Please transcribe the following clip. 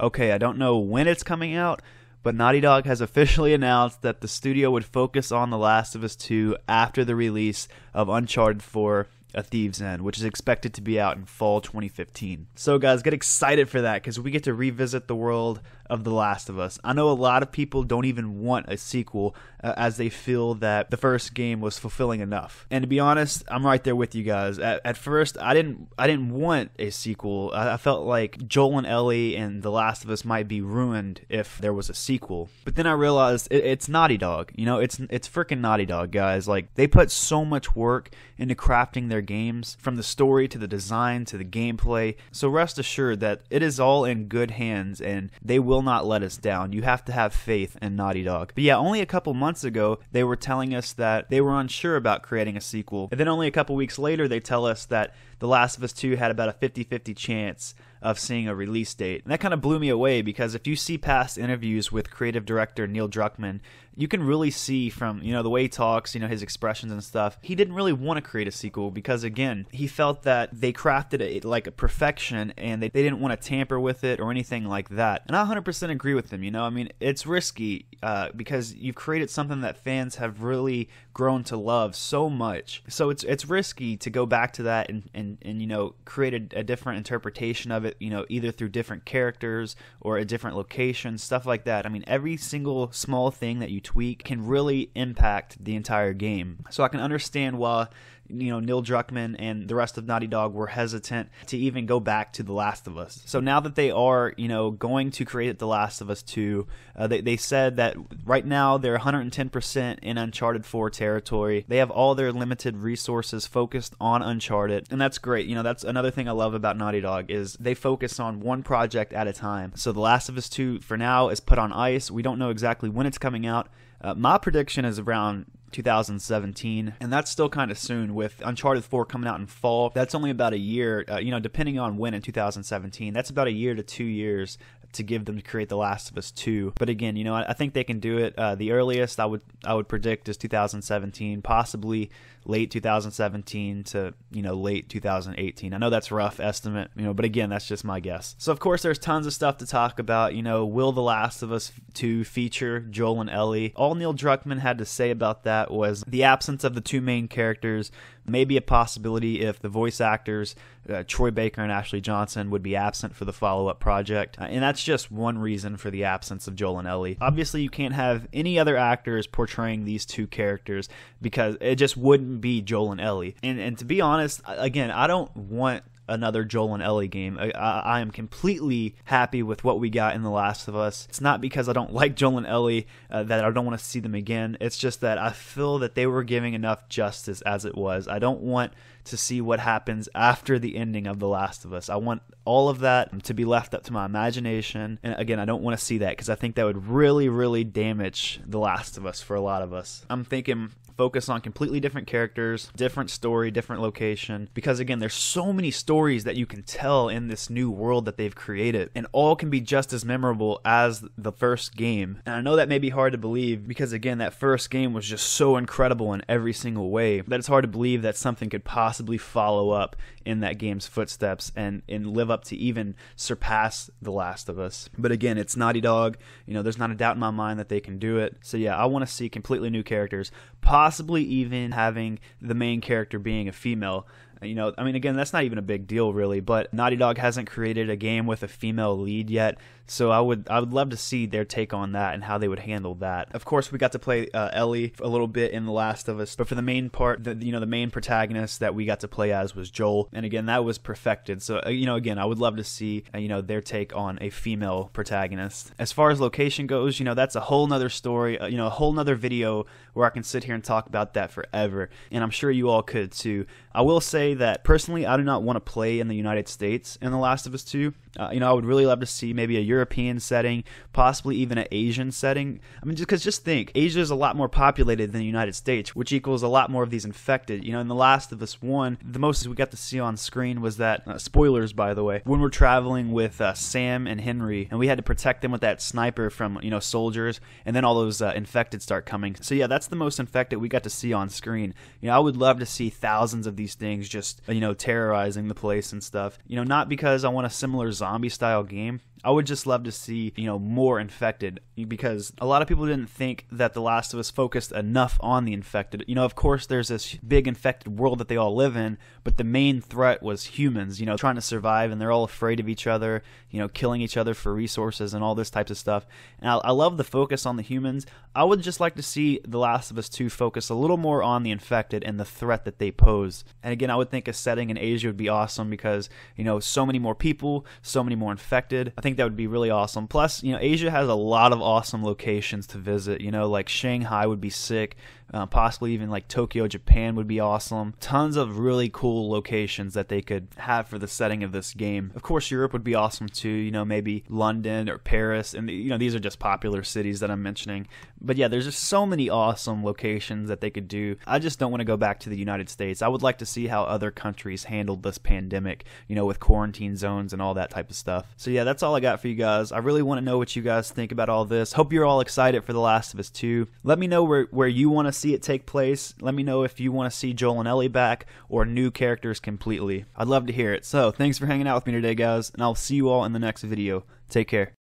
Okay, I don't know when it's coming out, but Naughty Dog has officially announced that the studio would focus on The Last of Us 2 after the release of Uncharted 4 a Thief's End, which is expected to be out in fall 2015. So, guys, get excited for that because we get to revisit the world of The Last of Us. I know a lot of people don't even want a sequel uh, as they feel that the first game was fulfilling enough. And to be honest, I'm right there with you guys. At, at first, I didn't I didn't want a sequel. I, I felt like Joel and Ellie and The Last of Us might be ruined if there was a sequel. But then I realized it, it's Naughty Dog. You know, it's it's freaking Naughty Dog, guys. Like they put so much work into crafting their games, from the story to the design to the gameplay. So rest assured that it is all in good hands and they will will not let us down. You have to have faith in Naughty Dog. But yeah, only a couple months ago, they were telling us that they were unsure about creating a sequel. And then only a couple weeks later, they tell us that The Last of Us 2 had about a 50 50 chance of seeing a release date. And that kind of blew me away because if you see past interviews with creative director Neil Druckmann, you can really see from, you know, the way he talks, you know, his expressions and stuff, he didn't really want to create a sequel because again, he felt that they crafted it like a perfection and they, they didn't want to tamper with it or anything like that. And I 100% agree with him, you know, I mean, it's risky uh, because you've created something that fans have really grown to love so much. So it's it's risky to go back to that and, and, and you know, create a, a different interpretation of it, you know, either through different characters or a different location, stuff like that. I mean, every single small thing that you tweak can really impact the entire game. So I can understand why you know Neil Druckmann and the rest of Naughty Dog were hesitant to even go back to The Last of Us. So now that they are, you know, going to create The Last of Us 2, uh, they they said that right now they're 110% in Uncharted 4 territory. They have all their limited resources focused on Uncharted, and that's great. You know, that's another thing I love about Naughty Dog is they focus on one project at a time. So The Last of Us 2 for now is put on ice. We don't know exactly when it's coming out. Uh, my prediction is around 2017, and that's still kind of soon with Uncharted 4 coming out in fall. That's only about a year, uh, you know, depending on when in 2017. That's about a year to two years to give them to create The Last of Us 2. But again, you know, I, I think they can do it. Uh, the earliest I would I would predict is 2017, possibly late 2017 to you know late 2018. I know that's rough estimate, you know, but again, that's just my guess. So of course, there's tons of stuff to talk about. You know, will The Last of Us 2 feature Joel and Ellie? All Neil Druckmann had to say about that was the absence of the two main characters may be a possibility if the voice actors uh, Troy Baker and Ashley Johnson would be absent for the follow-up project, uh, and that's just one reason for the absence of Joel and Ellie. Obviously, you can't have any other actors portraying these two characters because it just wouldn't be Joel and Ellie. And and to be honest, again, I don't want another Joel and Ellie game. I, I, am completely happy with what we got in The Last of Us. It's not because I don't like Joel and Ellie uh, that I don't want to see them again. It's just that I feel that they were giving enough justice as it was. I don't want to see what happens after the ending of The Last of Us. I want all of that to be left up to my imagination. And again, I don't want to see that because I think that would really, really damage The Last of Us for a lot of us. I'm thinking focus on completely different characters, different story, different location. Because again, there's so many stories that you can tell in this new world that they've created, and all can be just as memorable as the first game. And I know that may be hard to believe because again, that first game was just so incredible in every single way that it's hard to believe that something could possibly follow up in that game's footsteps and and live up to even surpass The Last of Us. But again, it's Naughty Dog. You know, there's not a doubt in my mind that they can do it. So yeah, I want to see completely new characters, possibly even having the main character being a female. You know, I mean, again, that's not even a big deal, really. But Naughty Dog hasn't created a game with a female lead yet, so I would I would love to see their take on that and how they would handle that. Of course, we got to play uh, Ellie a little bit in The Last of Us, but for the main part, the, you know, the main protagonist that we got to play as was Joel, and again, that was perfected. So, uh, you know, again, I would love to see uh, you know their take on a female protagonist. As far as location goes, you know, that's a whole nother story. Uh, you know, a whole nother video where I can sit here and talk about that forever, and I'm sure you all could too. I will say that personally, I do not want to play in the United States in The Last of Us 2. Uh, you know, I would really love to see maybe a European setting, possibly even an Asian setting. I mean, just because just think, Asia is a lot more populated than the United States, which equals a lot more of these infected. You know, in The Last of Us 1, the most we got to see on screen was that, uh, spoilers by the way, when we're traveling with uh, Sam and Henry, and we had to protect them with that sniper from, you know, soldiers, and then all those uh, infected start coming. So yeah, that's the most infected we got to see on screen. You know, I would love to see thousands of these things just you know terrorizing the place and stuff. You know, not because I want a similar zombie style game. I would just love to see, you know, more infected because a lot of people didn't think that The Last of Us focused enough on the infected. You know, of course, there's this big infected world that they all live in, but the main threat was humans, you know, trying to survive and they're all afraid of each other, you know, killing each other for resources and all this types of stuff. And I, I love the focus on the humans. I would just like to see The Last of Us 2 focus a little more on the infected and the threat that they pose. And again, I would think a setting in Asia would be awesome because, you know, so many more people, so many more infected. I think that would be really awesome. Plus, you know, Asia has a lot of awesome locations to visit. You know, like Shanghai would be sick. Uh, possibly even like Tokyo, Japan would be awesome. Tons of really cool locations that they could have for the setting of this game. Of course, Europe would be awesome too. You know, maybe London or Paris, and you know these are just popular cities that I'm mentioning. But yeah, there's just so many awesome locations that they could do. I just don't want to go back to the United States. I would like to see how other countries handled this pandemic. You know, with quarantine zones and all that type of stuff. So yeah, that's all I got for you guys. I really want to know what you guys think about all this. Hope you're all excited for The Last of Us 2. Let me know where where you want to see it take place. Let me know if you want to see Joel and Ellie back or new characters completely. I'd love to hear it. So, thanks for hanging out with me today, guys, and I'll see you all in the next video. Take care.